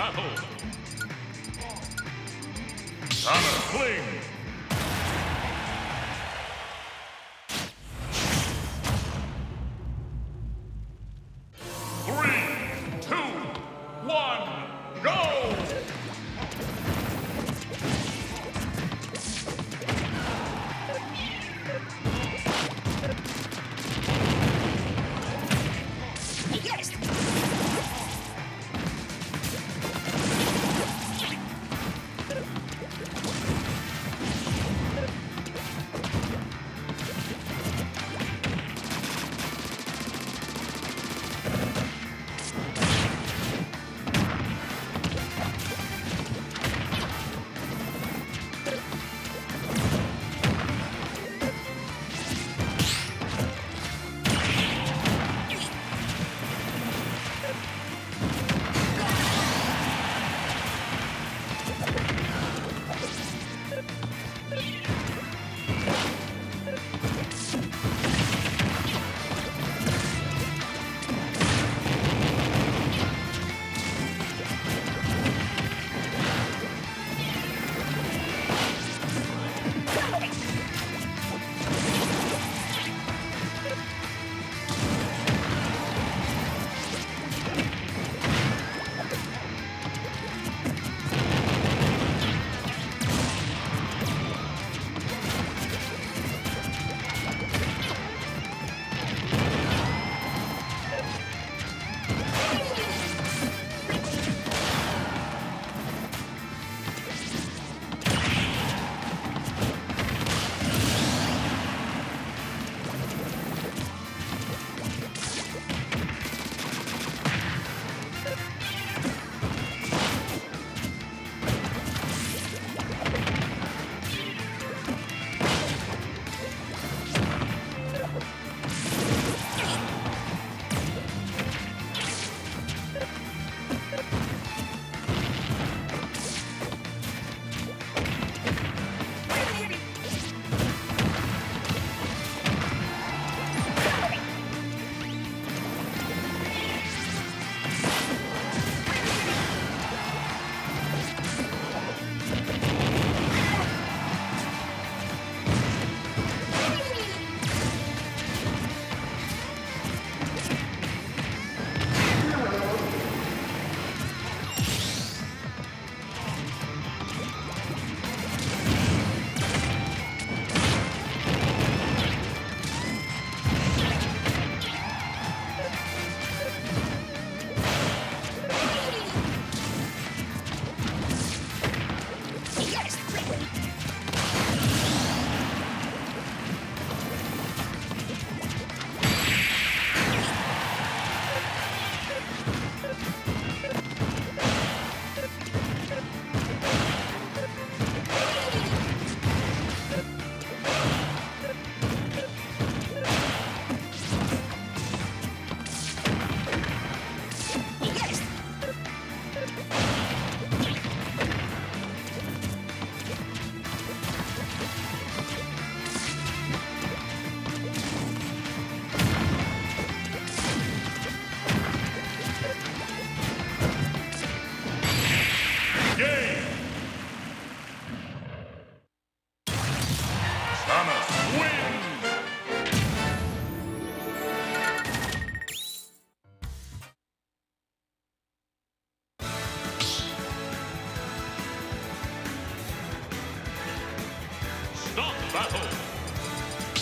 battle! Hammer fling!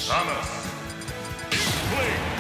Samus! Fling!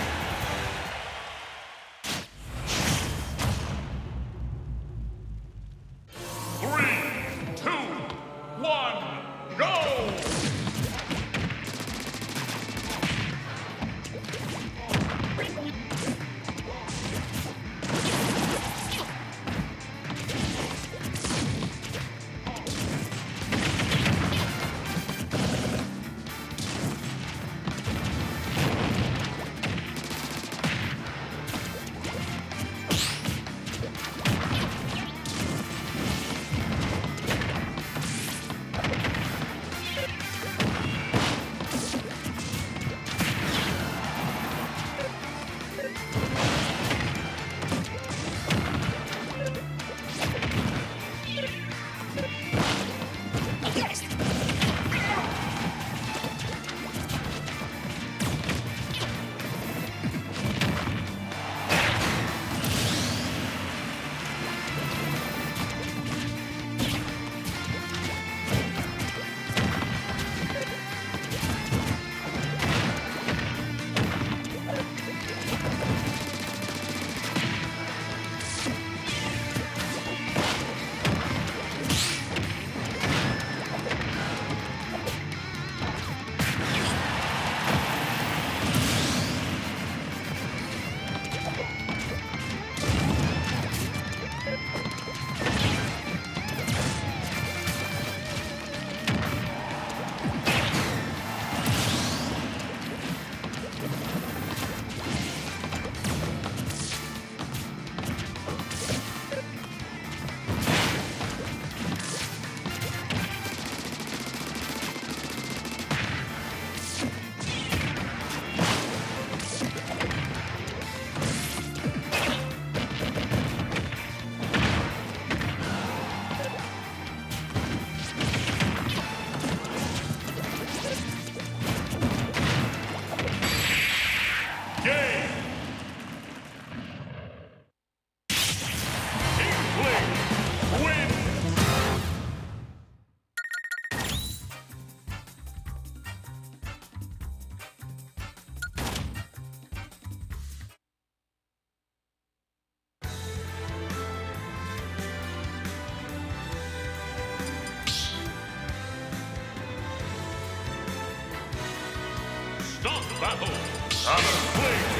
Battle. Summer Fling.